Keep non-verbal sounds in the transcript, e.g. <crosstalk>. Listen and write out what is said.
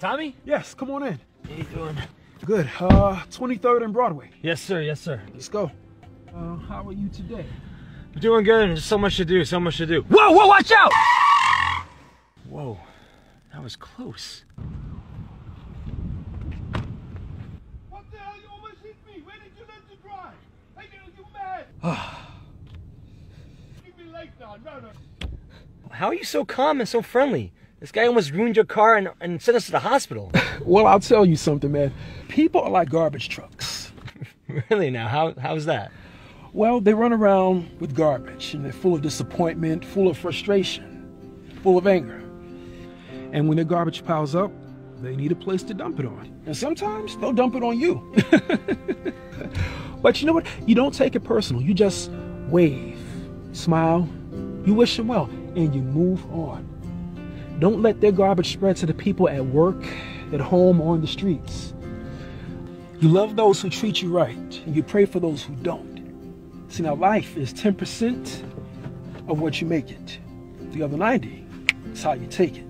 Tommy? Yes, come on in. How you doing? Good. Uh, 23rd and Broadway. Yes, sir. Yes, sir. Let's go. Uh, how are you today? I'm doing good. There's so much to do. So much to do. Whoa, whoa, watch out! Whoa, that was close. What the hell? You almost hit me. Where did you learn to drive? Hey, you, you mad? Give me late now. No, no. How are you so calm and so friendly? This guy almost ruined your car and, and sent us to the hospital. <laughs> Well, I'll tell you something, man. People are like garbage trucks. <laughs> really? Now, how how's that? Well, they run around with garbage and they're full of disappointment, full of frustration, full of anger. And when their garbage piles up, they need a place to dump it on. And sometimes they'll dump it on you. <laughs> but you know what? You don't take it personal. You just wave, smile, you wish them well, and you move on. Don't let their garbage spread to the people at work, at home, or in the streets. You love those who treat you right, and you pray for those who don't. See, now life is 10% of what you make it. The other 90 is how you take it.